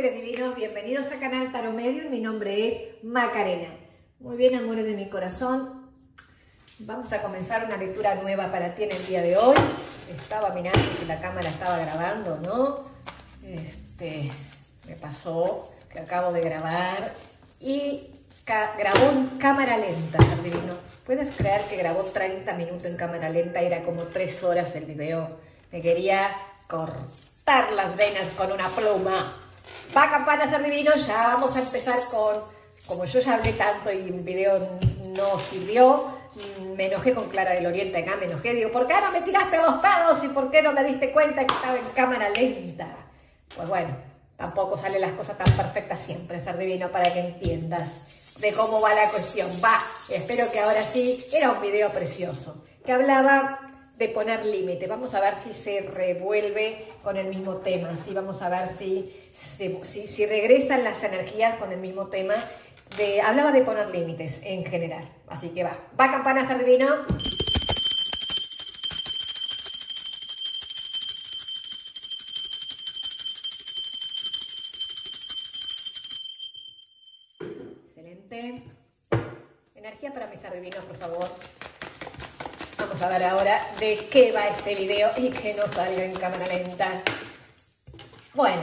seres divinos, bienvenidos a Canal Taro Medio, mi nombre es Macarena. Muy bien, amores de mi corazón, vamos a comenzar una lectura nueva para ti en el día de hoy. Estaba mirando si la cámara estaba grabando, ¿no? Este, me pasó que acabo de grabar y grabó en cámara lenta, ser divino. ¿Puedes creer que grabó 30 minutos en cámara lenta? Era como 3 horas el video. Me quería cortar las venas con una pluma. Va campana ser divino, ya vamos a empezar con, como yo ya hablé tanto y el video no sirvió, me enojé con Clara del Oriente acá, me enojé, digo, ¿por qué no me tiraste los pedos y por qué no me diste cuenta que estaba en cámara lenta? Pues bueno, tampoco salen las cosas tan perfectas siempre, ser divino, para que entiendas de cómo va la cuestión. Va, espero que ahora sí, era un video precioso, que hablaba de poner límite. Vamos a ver si se revuelve con el mismo tema, vamos a ver si, si, regresan las energías con el mismo tema. De, hablaba de poner límites en general, así que va. Va campana divino. Excelente. Energía para mis adivinos, por favor a ver ahora de qué va este video y que no salga en cámara lenta. Bueno,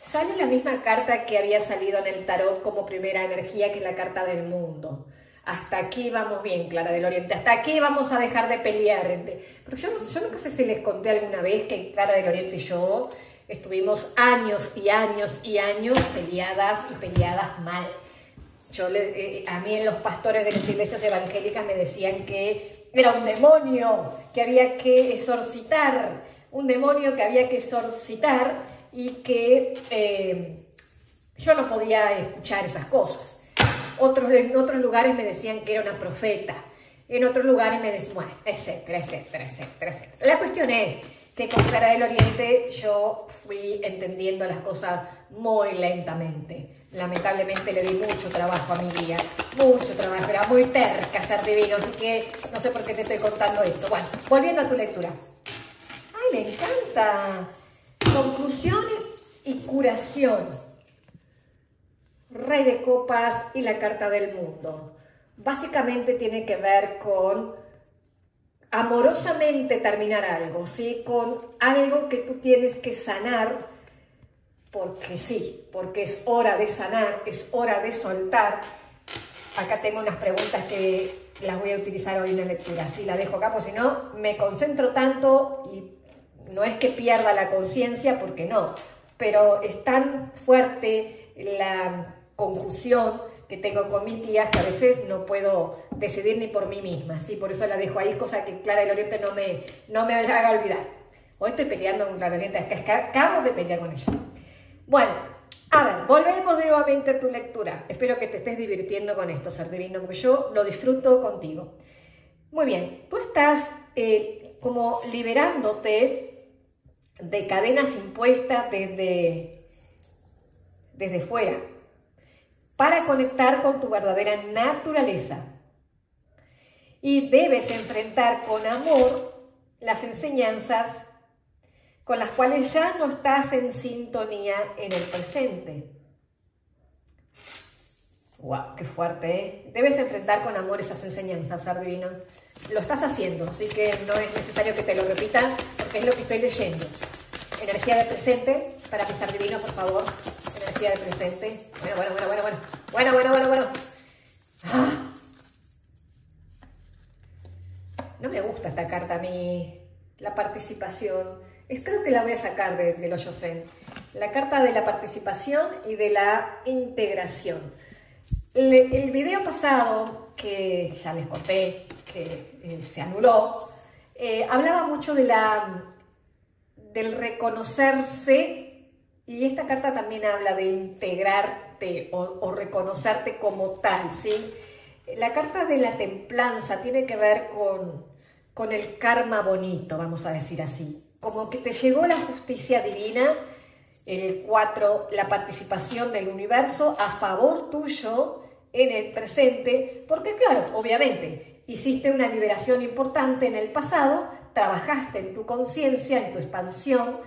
sale la misma carta que había salido en el tarot como primera energía, que es la carta del mundo. Hasta aquí vamos bien, Clara del Oriente. Hasta aquí vamos a dejar de pelear. Pero yo, yo nunca sé si les conté alguna vez que Clara del Oriente y yo estuvimos años y años y años peleadas y peleadas mal le, eh, a mí en los pastores de las iglesias evangélicas me decían que era un demonio que había que exorcitar, un demonio que había que exorcitar y que eh, yo no podía escuchar esas cosas. Otros, en otros lugares me decían que era una profeta, en otros lugares me decían, bueno, etcétera, etcétera, etcétera. La cuestión es que con Cara del Oriente yo fui entendiendo las cosas muy lentamente. Lamentablemente le di mucho trabajo a mi guía, mucho trabajo, era muy terca ser divino, así que no sé por qué te estoy contando esto. Bueno, volviendo a tu lectura. ¡Ay, me encanta! Conclusión y curación. Rey de copas y la carta del mundo. Básicamente tiene que ver con amorosamente terminar algo, ¿sí? Con algo que tú tienes que sanar porque sí, porque es hora de sanar, es hora de soltar. Acá tengo unas preguntas que las voy a utilizar hoy en la lectura, así la dejo acá, porque si no me concentro tanto y no es que pierda la conciencia, porque no, pero es tan fuerte la confusión que tengo con mis tías que a veces no puedo decidir ni por mí misma, ¿sí? por eso la dejo ahí, cosa que Clara del Oriente no me, no me haga olvidar. Hoy estoy peleando con Clara Oriente, acabo de pelear con ella. Bueno, a ver, volvemos nuevamente a tu lectura. Espero que te estés divirtiendo con esto, ser divino, porque yo lo disfruto contigo. Muy bien, tú estás eh, como liberándote de cadenas impuestas desde, desde fuera para conectar con tu verdadera naturaleza. Y debes enfrentar con amor las enseñanzas con las cuales ya no estás en sintonía en el presente. ¡Wow! ¡Qué fuerte! ¿eh? Debes enfrentar con amor esas enseñanzas, ser divino. Lo estás haciendo, así que no es necesario que te lo repita, porque es lo que estoy leyendo. Energía de presente, para que ser divino, por favor. Energía de presente. Bueno, bueno, bueno, bueno, bueno. Bueno, bueno, bueno, bueno. Ah. No me gusta esta carta a mí, la participación creo que la voy a sacar de, de los Yosen. La carta de la participación y de la integración. El, video pasado, que ya les conté, que eh, se anuló, eh, hablaba mucho de la, del reconocerse y esta carta también habla de integrarte o, reconocerte como tal, ¿sí? La carta de la templanza tiene que ver con, con el karma bonito, vamos a decir así como que te llegó la justicia divina, el 4, la participación del universo a favor tuyo en el presente, porque claro, obviamente, hiciste una liberación importante en el pasado, trabajaste en tu conciencia, en tu expansión,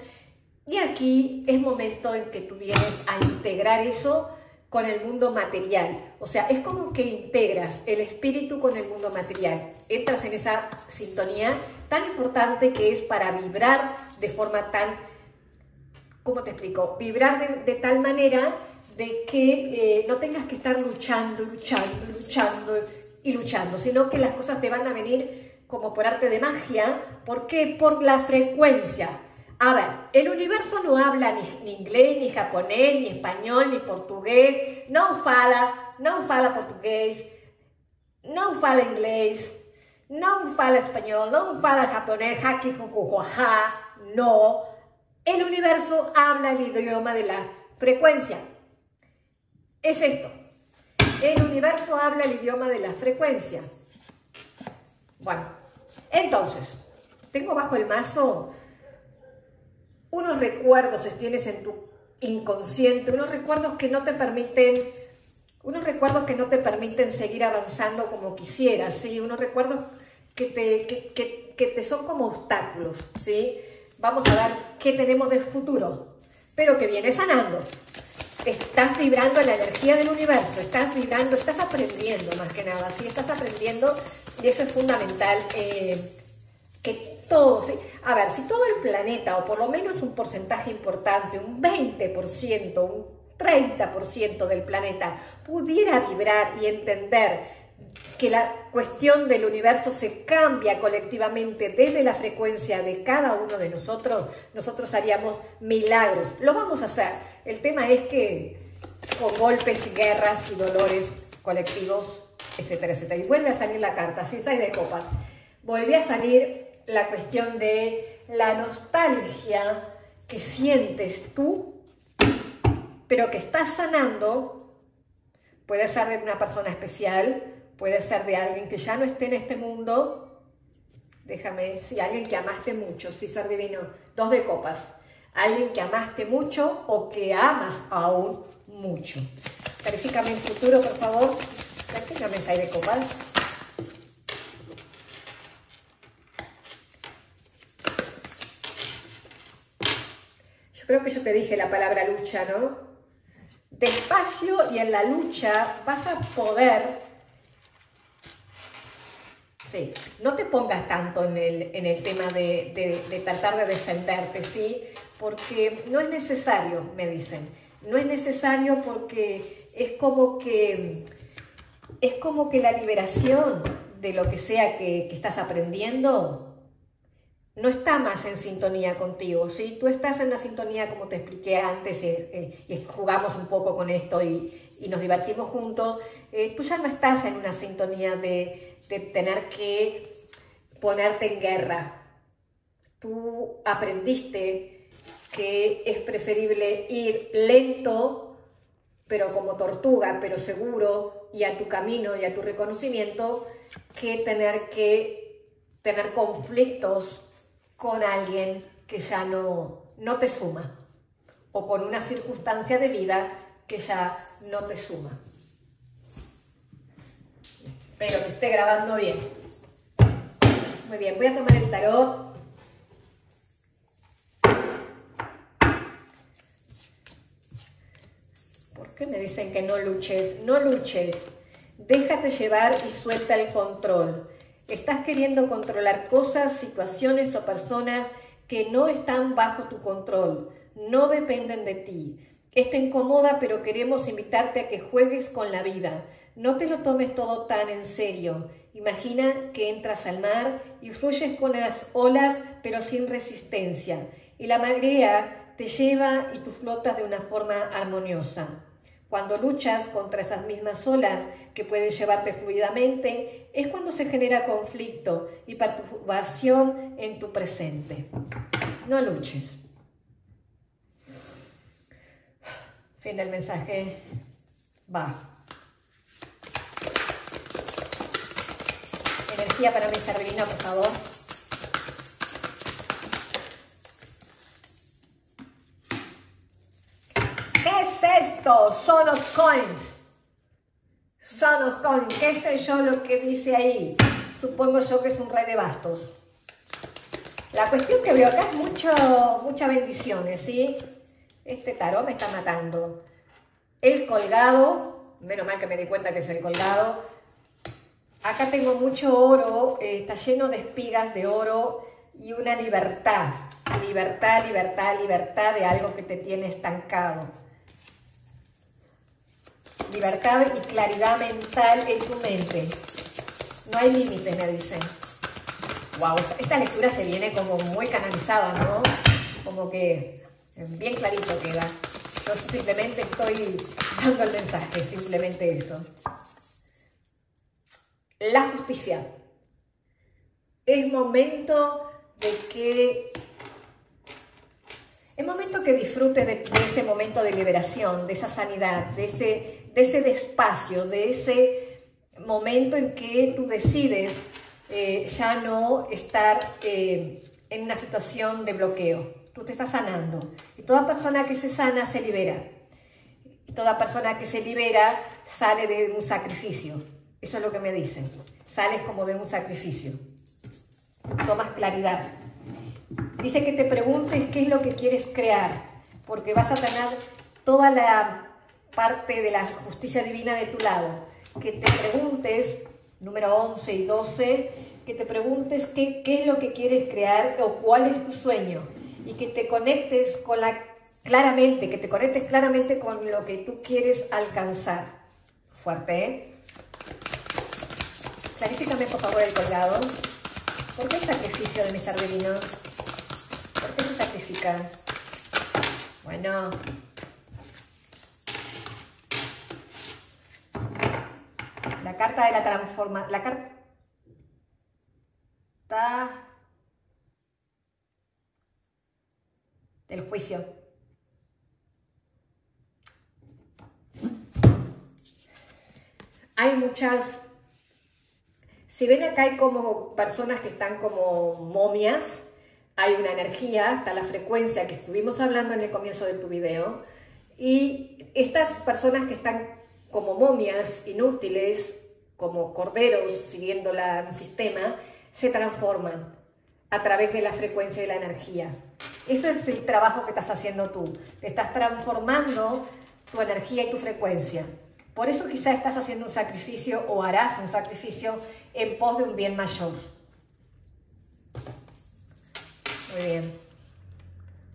Y aquí es momento en que tú vienes a integrar eso con el mundo material. O sea, es como que integras el espíritu con el mundo material. Entras en esa sintonía tan importante que es para vibrar de forma tan, ¿cómo te explico? Vibrar de, tal manera de que eh, no tengas que estar luchando, luchando, luchando y luchando, sino que las cosas te van a venir como por arte de magia. ¿Por qué? Por la frecuencia. A ver, el universo no habla ni, inglés, ni japonés, ni español, ni portugués, no fala, no fala portugués, no fala inglés, no fala español, no fala japonés, haki, no. El universo habla el idioma de la frecuencia. Es esto. El universo habla el idioma de la frecuencia. Bueno, entonces, tengo bajo el mazo recuerdos tienes en tu inconsciente, unos recuerdos que no te permiten, unos recuerdos que no te permiten seguir avanzando como quisieras, ¿sí? Unos recuerdos que te, que, te son como obstáculos, ¿sí? Vamos a ver qué tenemos de futuro, pero que viene sanando. Estás vibrando la energía del universo, estás vibrando, estás aprendiendo más que nada, ¿sí? Estás aprendiendo y eso es fundamental, eh, que todo, a ver, si todo el planeta, o por lo menos un porcentaje importante, un 20%, un 30% del planeta, pudiera vibrar y entender que la cuestión del universo se cambia colectivamente desde la frecuencia de cada uno de nosotros, nosotros haríamos milagros. Lo vamos a hacer. El tema es que con golpes y guerras y dolores colectivos, etcétera, etcétera. Y vuelve a salir la carta, sin seis de copas. Volví a salir la cuestión de la nostalgia que sientes tú, pero que estás sanando, puede ser de una persona especial, puede ser de alguien que ya no esté en este mundo, déjame, si alguien que amaste mucho, sí, ser divino, dos de copas, alguien que amaste mucho o que amas aún mucho. Verifícame el futuro, por favor. Verifícame seis de copas. Creo que yo te dije la palabra lucha, ¿no? Despacio y en la lucha vas a poder, sí, no te pongas tanto en el, tema de, de tratar de defenderte, ¿sí? Porque no es necesario, me dicen, no es necesario porque es como que, es como que la liberación de lo que sea que, que estás aprendiendo no está más en sintonía contigo, ¿sí? Tú estás en la sintonía, como te expliqué antes, eh, y jugamos un poco con esto y, nos divertimos juntos, eh, tú ya no estás en una sintonía de tener que ponerte en guerra. Tú aprendiste que es preferible ir lento, pero como tortuga, pero seguro, y a tu camino y a tu reconocimiento, que tener que tener conflictos con alguien que ya no, no te suma o con una circunstancia de vida que ya no te suma. Espero que esté grabando bien. Muy bien, voy a tomar el tarot. ¿Por qué me dicen que no luches? No luches. Déjate llevar y suelta el control. Estás queriendo controlar cosas, situaciones o personas que no están bajo tu control, no dependen de ti. Esto incomoda, pero queremos invitarte a que juegues con la vida. No te lo tomes todo tan en serio. Imagina que entras al mar y fluyes con las olas, pero sin resistencia. Y la marea te lleva y tú flotas de una forma armoniosa. Cuando luchas contra esas mismas olas que pueden llevarte fluidamente, es cuando se genera conflicto y perturbación en tu presente. No luches. Fin del mensaje. Va. Energía para mi servino, por favor. Son los coins. Son los coins. ¿Qué sé yo lo que dice ahí? Supongo yo que es un rey de bastos. La cuestión que veo acá es mucho, muchas bendiciones, ¿sí? Este tarot me está matando. El colgado, menos mal que me di cuenta que es el colgado. Acá tengo mucho oro, eh, está lleno de espigas de oro y una libertad. Libertad, libertad, libertad de algo que te tiene estancado. Libertad y claridad mental en tu mente. No hay límites, me dicen. Wow, esta lectura se viene como muy canalizada, ¿no? Como que bien clarito queda. Yo simplemente estoy dando el mensaje, simplemente eso. La justicia. Es momento de que... Es momento que disfrutes de, ese momento de liberación, de esa sanidad, de ese, de ese despacio, de ese momento en que tú decides eh, ya no estar eh, en una situación de bloqueo. Tú te estás sanando. Y toda persona que se sana se libera. Y toda persona que se libera sale de un sacrificio. Eso es lo que me dicen. Sales como de un sacrificio. Tomas claridad. Dice que te preguntes qué es lo que quieres crear, porque vas a tener toda la parte de la justicia divina de tu lado. Que te preguntes número 11 y 12, que te preguntes qué, qué es lo que quieres crear o cuál es tu sueño y que te conectes con la claramente, que te conectes claramente con lo que tú quieres alcanzar. Fuerte, ¿eh? Clarifícame por favor el colgado. ¿Por qué el sacrificio de mi ser divino? ¿Por qué se sacrifica? Bueno, La carta de la transformación. La carta del juicio. Hay muchas. Si ven acá hay como personas que están como momias, hay una energía, está la frecuencia que estuvimos hablando en el comienzo de tu video, y estas personas que están como momias inútiles, como corderos siguiendo la, un sistema, se transforman a través de la frecuencia y la energía. Eso es el trabajo que estás haciendo tú. Te estás transformando tu energía y tu frecuencia. Por eso quizá estás haciendo un sacrificio o harás un sacrificio en pos de un bien mayor. Muy bien.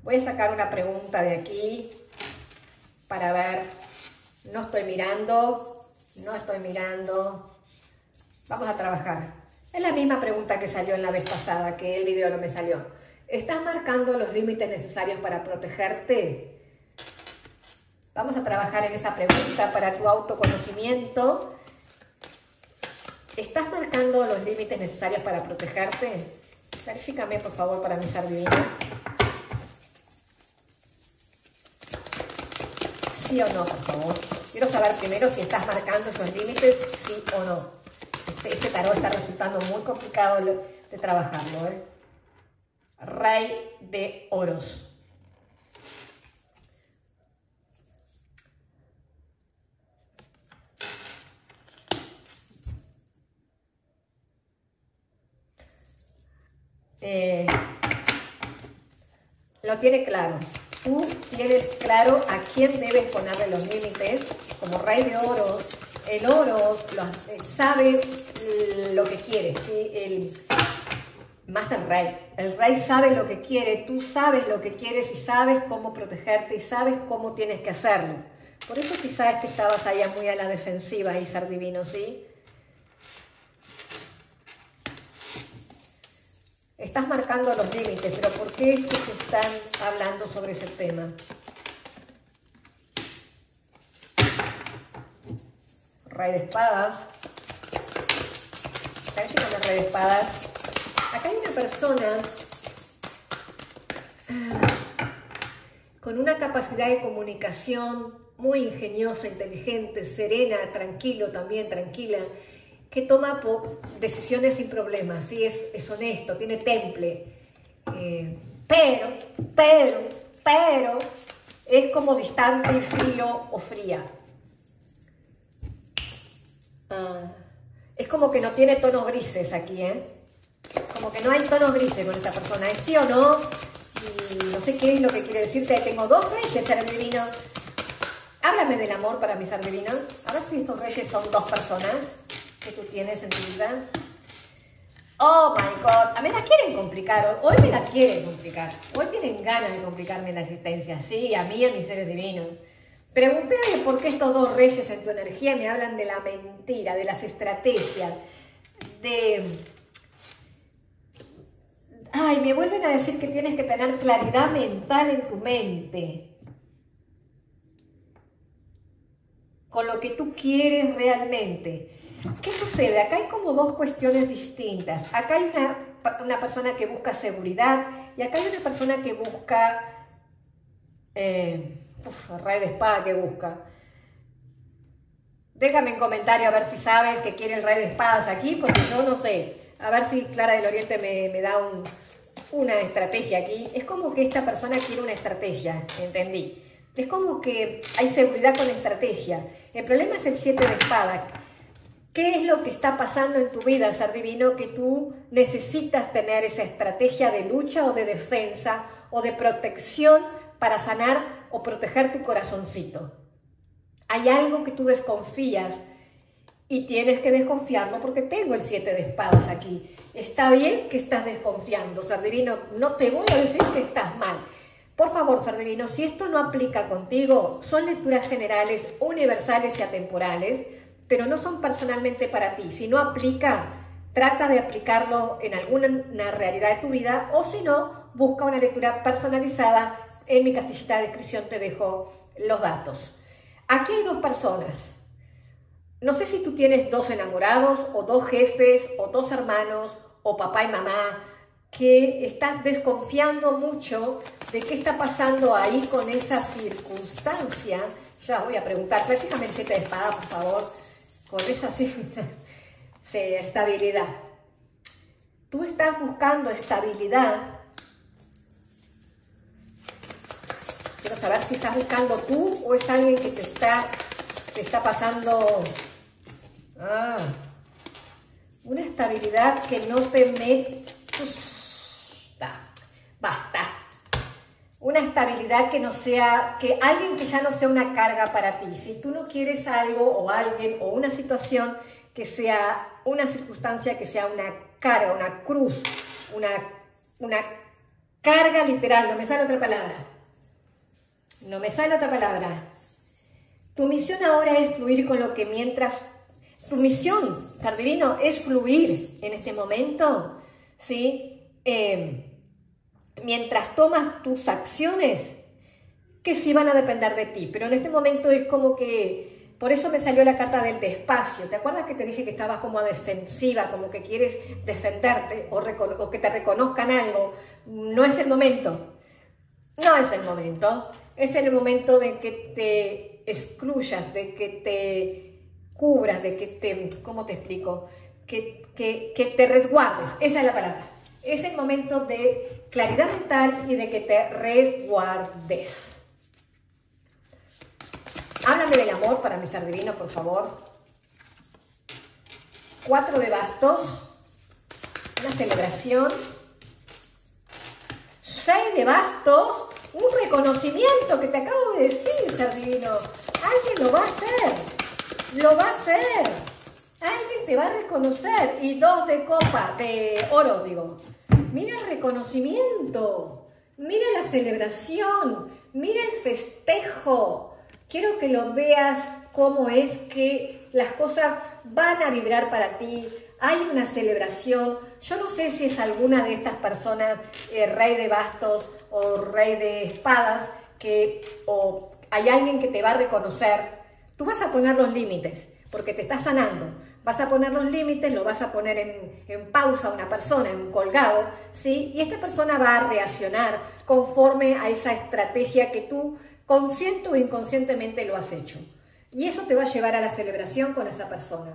Voy a sacar una pregunta de aquí para ver. No estoy mirando, no estoy mirando. Vamos a trabajar. Es la misma pregunta que salió en la vez pasada, que el video no me salió. ¿Estás marcando los límites necesarios para protegerte? Vamos a trabajar en esa pregunta para tu autoconocimiento. ¿Estás marcando los límites necesarios para protegerte? Clarifícame, por favor, para mi ser ¿Sí o no, por favor? Quiero saber primero si estás marcando esos límites, sí o no. Este, este, tarot está resultando muy complicado de trabajarlo. ¿eh? Rey de oros. Eh, lo tiene claro. Tú tienes claro a quién debes ponerle los límites. Como rey de oros, el oro eh, sabe lo que quiere, ¿sí? el, más el rey. El rey sabe lo que quiere, tú sabes lo que quieres y sabes cómo protegerte y sabes cómo tienes que hacerlo. Por eso quizás es estabas allá muy a la defensiva y ser divino, ¿sí? Estás marcando los límites, pero ¿por qué es que se están hablando sobre ese tema? Rey de espadas. Acá hay rey de espadas. Acá hay una persona ah, con una capacidad de comunicación muy ingeniosa, inteligente, serena, tranquilo también, tranquila, que toma decisiones sin problemas, ¿sí? es, es honesto, tiene temple, eh, pero, pero, pero, es como distante frío o fría. Ah, es como que no tiene tonos grises aquí, ¿eh? como que no hay tonos grises con esta persona, es sí o no, y no sé qué es lo que quiere decirte, tengo dos reyes, ser divino. Háblame del amor para mi ser divino, a ver si estos reyes son dos personas que tú tienes en tu vida. Oh my God, a mí la quieren complicar, hoy me la quieren complicar, hoy tienen ganas de complicarme la existencia, sí, a mí y a mis seres divinos. Pregúntale por qué estos dos reyes en tu energía me hablan de la mentira, de las estrategias, de... Ay, me vuelven a decir que tienes que tener claridad mental en tu mente. Con lo que tú quieres realmente. ¿Qué sucede? Acá hay como dos cuestiones distintas. Acá hay una, una persona que busca seguridad y acá hay una persona que busca... Eh, Uf, rey de espada que busca. Déjame en comentario a ver si sabes que quiere el rey de espadas aquí, porque yo no sé. A ver si Clara del Oriente me, da una estrategia aquí. Es como que esta persona quiere una estrategia, entendí. Es como que hay seguridad con estrategia. El problema es el 7 de espadas. ¿Qué es lo que está pasando en tu vida, ser divino, que tú necesitas tener esa estrategia de lucha o de defensa o de protección para sanar o proteger tu corazoncito. Hay algo que tú desconfías y tienes que desconfiarlo porque tengo el siete de espadas aquí. Está bien que estás desconfiando, ser divino. No te voy a decir que estás mal. Por favor, ser divino, si esto no aplica contigo, son lecturas generales, universales y atemporales, pero no son personalmente para ti. Si no aplica, trata de aplicarlo en alguna realidad de tu vida o si no, busca una lectura personalizada en mi casillita de descripción te dejo los datos. Aquí hay dos personas. No sé si tú tienes dos enamorados o dos jefes o dos hermanos o papá y mamá que estás desconfiando mucho de qué está pasando ahí con esa circunstancia. Ya voy a preguntar, el siete de espada, por favor, con esa estabilidad. Tú estás buscando estabilidad Quiero saber si estás buscando tú o es alguien que te está, te está pasando ah, una estabilidad que no te mete... Basta. Una estabilidad que no sea, que alguien que ya no sea una carga para ti. Si tú no quieres algo o alguien o una situación que sea una circunstancia que sea una carga, una cruz, una, una carga literal, no me sale otra palabra no me sale otra palabra. Tu misión ahora es fluir con lo que mientras... Tu misión, Sardivino, es fluir en este momento, ¿sí? Em, mientras tomas tus acciones que sí van a depender de ti, pero en este momento es como que... Por eso me salió la carta del despacio. ¿Te acuerdas que te dije que estabas como a defensiva, como que quieres defenderte o, o que te reconozcan algo? No es el momento. No es el momento es el momento de que te excluyas, de que te cubras, de que te, ¿cómo te explico? Que, que, te resguardes, esa es la palabra. Es el momento de claridad mental y de que te resguardes. Háblame del amor para mi ser divino, por favor. Cuatro de bastos, una celebración. Seis de bastos, un reconocimiento que te acabo de decir, ser divino. Alguien lo va a hacer, lo va a hacer. Alguien te va a reconocer. Y dos de copa, de oro, digo. Mira el reconocimiento, mira la celebración, mira el festejo. Quiero que lo veas cómo es que las cosas van a vibrar para ti, hay una celebración. Yo no sé si es alguna de estas personas, eh, rey de bastos o rey de espadas, que o hay alguien que te va a reconocer. Tú vas a poner los límites, porque te estás sanando. Vas a poner los límites, lo vas a poner en, en pausa a una persona, en un colgado, ¿sí? Y esta persona va a reaccionar conforme a esa estrategia que tú, consciente o inconscientemente, lo has hecho. Y eso te va a llevar a la celebración con esa persona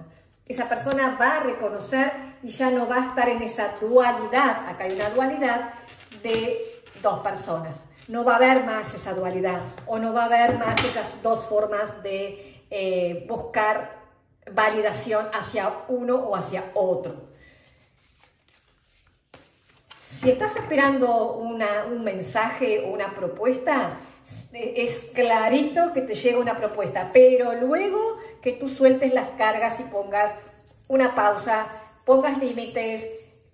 esa persona va a reconocer y ya no va a estar en esa dualidad, acá hay una dualidad de dos personas. No va a haber más esa dualidad o no va a haber más esas dos formas de eh, buscar validación hacia uno o hacia otro. Si estás esperando un mensaje o una propuesta, es clarito que te llega una propuesta, pero luego que tú sueltes las cargas y pongas una pausa, pongas límites,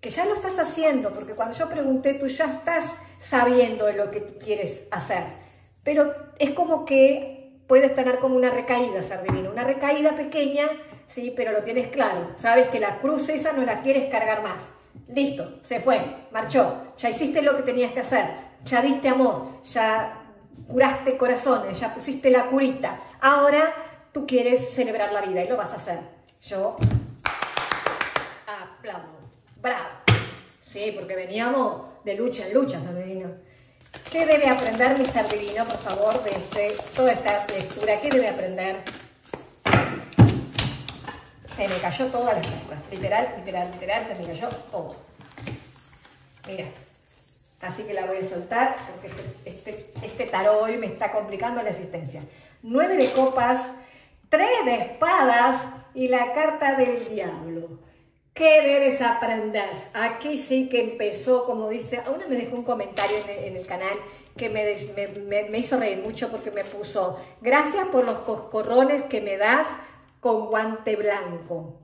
que ya lo estás haciendo, porque cuando yo pregunté, tú ya estás sabiendo lo que quieres hacer, pero es como que puedes tener como una recaída, ser divino, una recaída pequeña, sí, pero lo tienes claro, sabes que la cruz esa no la quieres cargar más, listo, se fue, marchó, ya hiciste lo que tenías que hacer, ya diste amor, ya curaste corazones, ya pusiste la curita, ahora tú quieres celebrar la vida y lo vas a hacer. Yo aplaudo. Bravo. Sí, porque veníamos de lucha en lucha, San Divino. ¿Qué debe aprender mi ser por favor, de este, toda esta lectura? ¿Qué debe aprender? Se me cayó toda la lectura. Literal, literal, literal, se me cayó todo. Mira. Así que la voy a soltar porque este, este, este tarot hoy me está complicando la existencia. Nueve de copas, tres de espadas y la carta del diablo. ¿Qué debes aprender? Aquí sí que empezó, como dice, una me dejó un comentario en el, canal que me, me, hizo reír mucho porque me puso, gracias por los coscorrones que me das con guante blanco.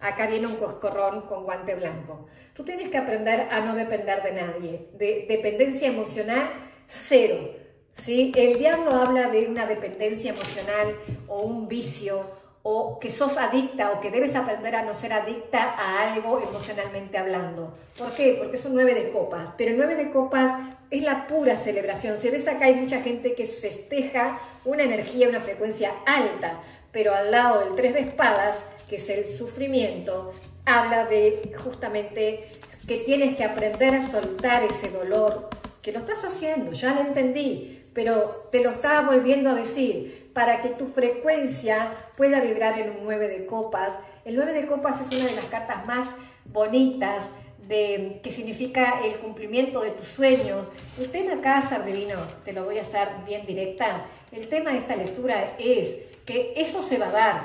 Acá viene un coscorrón con guante blanco. Tú tienes que aprender a no depender de nadie. De dependencia emocional, cero. ¿sí? El diablo habla de una dependencia emocional o un vicio o que sos adicta o que debes aprender a no ser adicta a algo emocionalmente hablando. ¿Por qué? Porque un 9 de copas, pero el 9 de copas es la pura celebración. Si ves acá hay mucha gente que festeja una energía, una frecuencia alta, pero al lado del 3 de espadas, que es el sufrimiento, habla de justamente que tienes que aprender a soltar ese dolor, que lo estás haciendo, ya lo entendí, pero te lo estaba volviendo a decir para que tu frecuencia pueda vibrar en un 9 de copas. El 9 de copas es una de las cartas más bonitas de, que significa el cumplimiento de tus sueños. El tema acá, Divino, te lo voy a hacer bien directa, el tema de esta lectura es que eso se va a dar.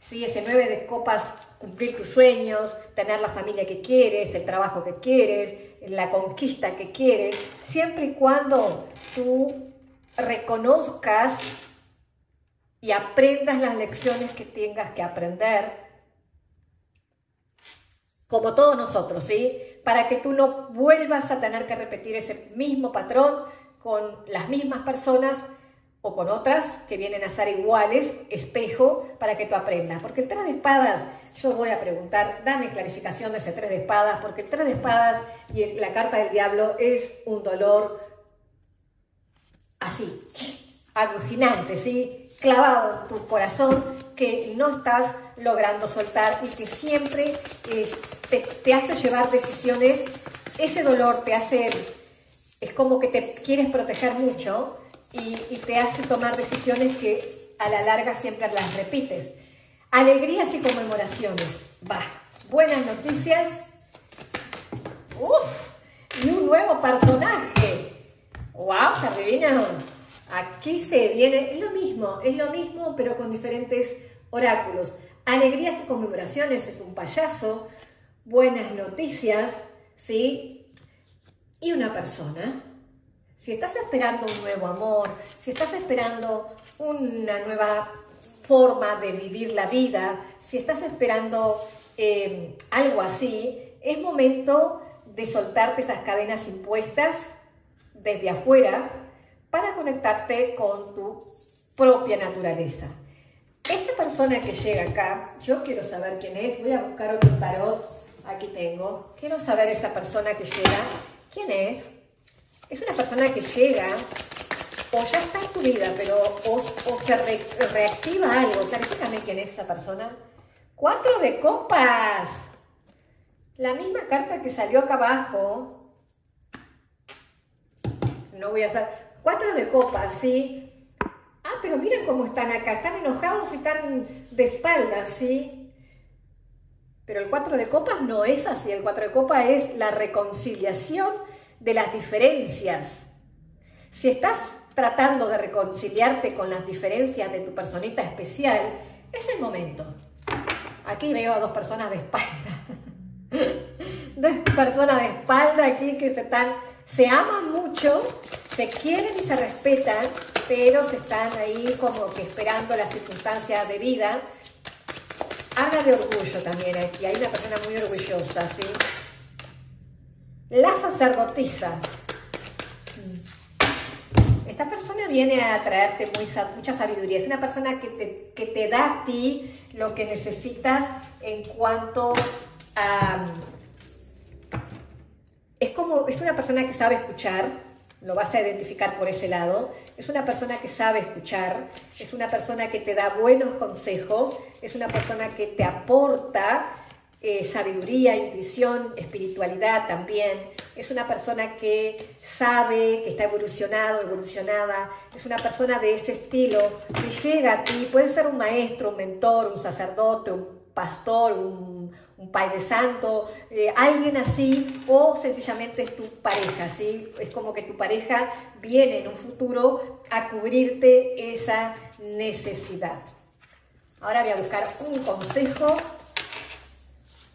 ¿sí? Ese 9 de copas, cumplir tus sueños, tener la familia que quieres, el trabajo que quieres, la conquista que quieres, siempre y cuando tú reconozcas y aprendas las lecciones que tengas que aprender, como todos nosotros, ¿sí? Para que tú no vuelvas a tener que repetir ese mismo patrón con las mismas personas o con otras que vienen a ser iguales, espejo, para que tú aprendas. Porque el tres de espadas, yo voy a preguntar, dame clarificación de ese tres de espadas, porque el tres de espadas y la carta del diablo es un dolor así, alucinante, ¿sí? clavado en tu corazón que no estás logrando soltar y que siempre te, hace llevar decisiones, ese dolor te hace, es como que te quieres proteger mucho y, te hace tomar decisiones que a la larga siempre las repites. Alegrías y conmemoraciones. Va, buenas noticias. Uf, y un nuevo personaje. ¡Wow, se Aquí se viene, es lo mismo, es lo mismo, pero con diferentes oráculos. Alegrías y conmemoraciones es un payaso, buenas noticias, ¿sí? Y una persona. Si estás esperando un nuevo amor, si estás esperando una nueva forma de vivir la vida, si estás esperando eh, algo así, es momento de soltarte esas cadenas impuestas desde afuera para conectarte con tu propia naturaleza. Esta persona que llega acá, yo quiero saber quién es, voy a buscar otro tarot, aquí tengo, quiero saber esa persona que llega, quién es. Es una persona que llega o ya está en tu vida, pero o, se reactiva algo. Clarifícame quién es esa persona. Cuatro de copas. La misma carta que salió acá abajo. No voy a hacer... Cuatro de copas, ¿sí? Ah, pero miren cómo están acá, están enojados y están de espaldas, ¿sí? Pero el cuatro de copas no es así, el cuatro de copas es la reconciliación de las diferencias. Si estás tratando de reconciliarte con las diferencias de tu personita especial, es el momento. Aquí veo a dos personas de espalda. Dos personas de espalda aquí que se están, se aman mucho, se quieren y se respetan, pero se están ahí como que esperando las circunstancias de vida. Habla de orgullo también aquí, hay una persona muy orgullosa, ¿sí? La sacerdotisa. Esta persona viene a traerte mucha sabiduría. Es una persona que te, que te da a ti lo que necesitas en cuanto a... Es como, es una persona que sabe escuchar, lo vas a identificar por ese lado. Es una persona que sabe escuchar, es una persona que te da buenos consejos, es una persona que te aporta eh, sabiduría, intuición, espiritualidad también. Es una persona que sabe, que está evolucionado, evolucionada. Es una persona de ese estilo que llega a ti. Puede ser un maestro, un mentor, un sacerdote, un pastor, un, un padre santo, eh, alguien así, o sencillamente es tu pareja, ¿sí? Es como que tu pareja viene en un futuro a cubrirte esa necesidad. Ahora voy a buscar un consejo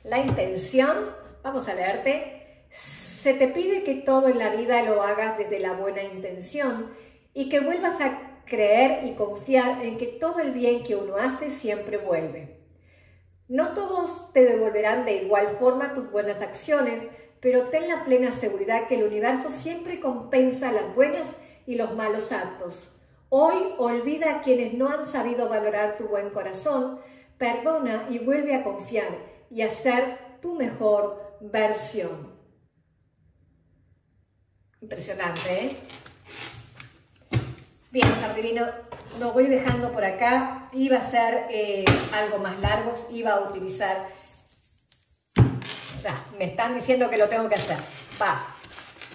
la intención, vamos a leerte, se te pide que todo en la vida lo hagas desde la buena intención y que vuelvas a creer y confiar en que todo el bien que uno hace siempre vuelve. No todos te devolverán de igual forma tus buenas acciones, pero ten la plena seguridad que el universo siempre compensa las buenas y los malos actos. Hoy olvida a quienes no han sabido valorar tu buen corazón, perdona y vuelve a confiar y hacer tu mejor versión. Impresionante, ¿eh? Bien, Sardivino, lo voy dejando por acá. Iba a ser eh, algo más largo, iba a utilizar... Sea, me están diciendo que lo tengo que hacer. Va.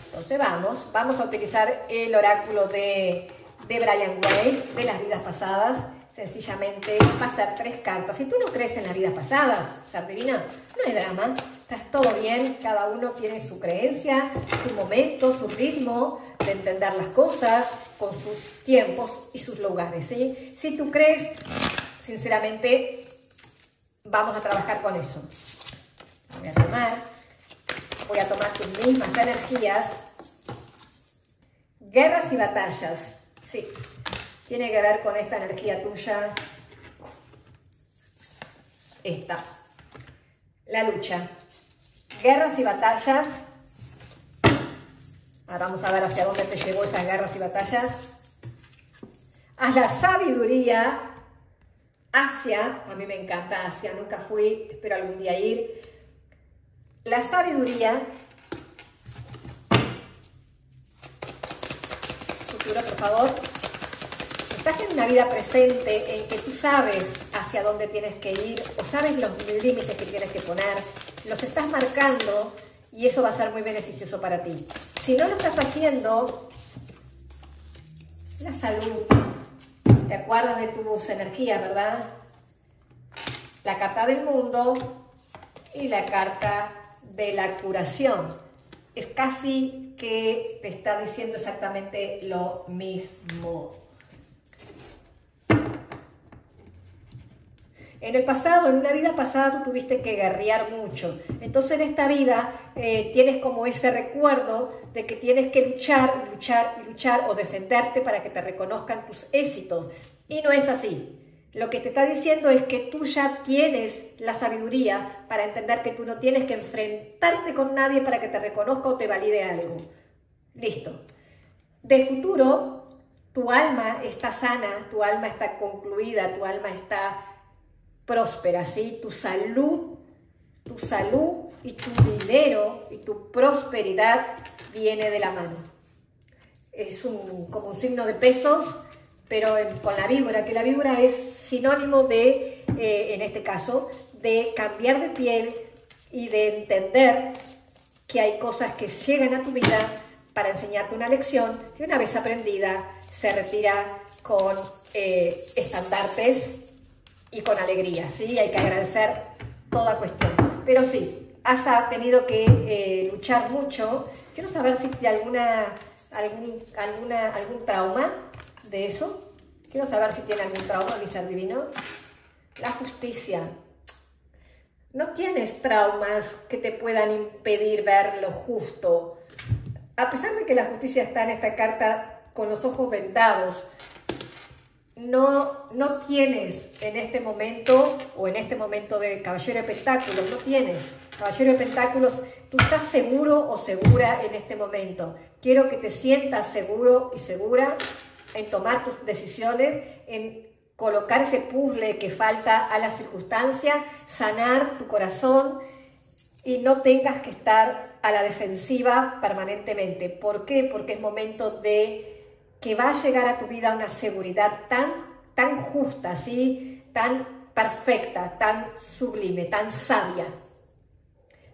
Entonces vamos, vamos a utilizar el oráculo de, de Brian Weiss, de las vidas pasadas sencillamente pasar tres cartas. Si tú no crees en la vida pasada, Sardivina, no hay drama, estás todo bien, cada uno tiene su creencia, su momento, su ritmo de entender las cosas, con sus tiempos y sus lugares. ¿sí? Si tú crees, sinceramente, vamos a trabajar con eso. Voy a tomar, voy a tomar tus mismas energías. Guerras y batallas, sí, tiene que ver con esta energía tuya. Esta. La lucha. Guerras y batallas. Ahora vamos a ver hacia dónde te llevó esas guerras y batallas. Haz la sabiduría Asia, a mí me encanta Asia, nunca fui, espero algún día ir. La sabiduría, futuro por favor, estás en una vida presente en que tú sabes hacia dónde tienes que ir o sabes los límites que tienes que poner, los estás marcando y eso va a ser muy beneficioso para ti. Si no lo estás haciendo, la salud, te acuerdas de tus energías, ¿verdad? La carta del mundo y la carta de la curación. Es casi que te está diciendo exactamente lo mismo. En el pasado, en una vida pasada, tú tuviste que guerrear mucho. Entonces en esta vida eh, tienes como ese recuerdo de que tienes que luchar, luchar y luchar o defenderte para que te reconozcan tus éxitos. Y no es así. Lo que te está diciendo es que tú ya tienes la sabiduría para entender que tú no tienes que enfrentarte con nadie para que te reconozca o te valide algo. Listo. De futuro, tu alma está sana, tu alma está concluida, tu alma está próspera, ¿sí? Tu salud, tu salud y tu dinero y tu prosperidad viene de la mano. Es un, como un signo de pesos, pero con la víbora, que la víbora es sinónimo de, eh, en este caso, de cambiar de piel y de entender que hay cosas que llegan a tu vida para enseñarte una lección y una vez aprendida se retira con eh, estandartes y con alegría, ¿sí? Hay que agradecer toda cuestión. Pero sí, has tenido que eh, luchar mucho. Quiero saber si te alguna, algún, alguna, algún trauma de eso. Quiero saber si tiene algún trauma, mi ser divino. La justicia. No tienes traumas que te puedan impedir ver lo justo. A pesar de que la justicia está en esta carta con los ojos vendados, no, no tienes en este momento, o en este momento de Caballero de Pentáculos, no tienes. Caballero de Pentáculos, tú estás seguro o segura en este momento. Quiero que te sientas seguro y segura en tomar tus decisiones, en colocar ese puzzle que falta a la circunstancia, sanar tu corazón y no tengas que estar a la defensiva permanentemente. ¿Por qué? Porque es momento de que va a llegar a tu vida una seguridad tan, tan justa, ¿sí? tan perfecta, tan sublime, tan sabia.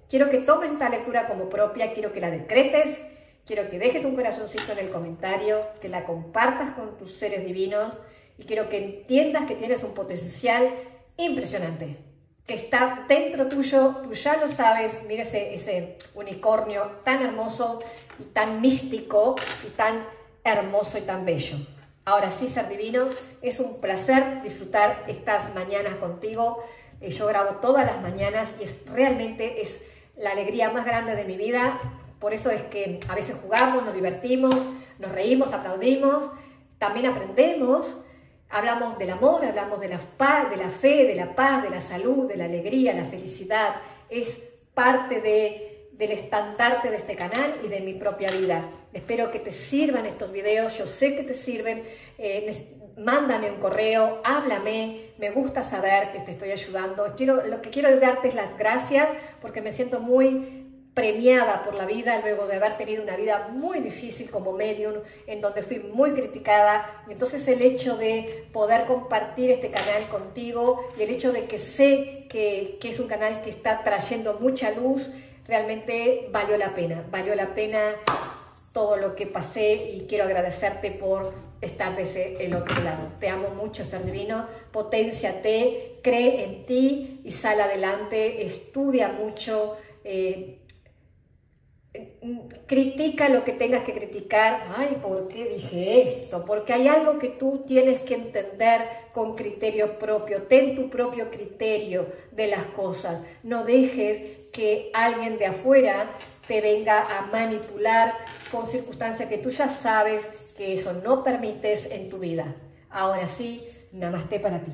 Quiero que tomes esta lectura como propia, quiero que la decretes, quiero que dejes un corazoncito en el comentario, que la compartas con tus seres divinos y quiero que entiendas que tienes un potencial impresionante, que está dentro tuyo, tú ya lo sabes, mira ese, ese unicornio tan hermoso y tan místico y tan hermoso y tan bello. Ahora sí, ser divino, es un placer disfrutar estas mañanas contigo. Eh, yo grabo todas las mañanas y es realmente es la alegría más grande de mi vida. Por eso es que a veces jugamos, nos divertimos, nos reímos, aplaudimos, también aprendemos. Hablamos del amor, hablamos de la paz, de la fe, de la paz, de la salud, de la alegría, la felicidad. Es parte de del estandarte de este canal y de mi propia vida. Espero que te sirvan estos videos, yo sé que te sirven. Eh, mándame un correo, háblame, me gusta saber que te estoy ayudando. Quiero, lo que quiero darte es las gracias porque me siento muy premiada por la vida luego de haber tenido una vida muy difícil como medium, en donde fui muy criticada. Entonces el hecho de poder compartir este canal contigo y el hecho de que sé que, que es un canal que está trayendo mucha luz, realmente valió la pena, valió la pena todo lo que pasé y quiero agradecerte por estar desde el otro lado. Te amo mucho, ser divino, potenciate, cree en ti y sal adelante, estudia mucho, eh, critica lo que tengas que criticar. Ay, ¿por qué dije esto? Porque hay algo que tú tienes que entender con criterio propio. Ten tu propio criterio de las cosas. No dejes que alguien de afuera te venga a manipular con circunstancias que tú ya sabes que eso no permites en tu vida. Ahora sí, namaste para ti.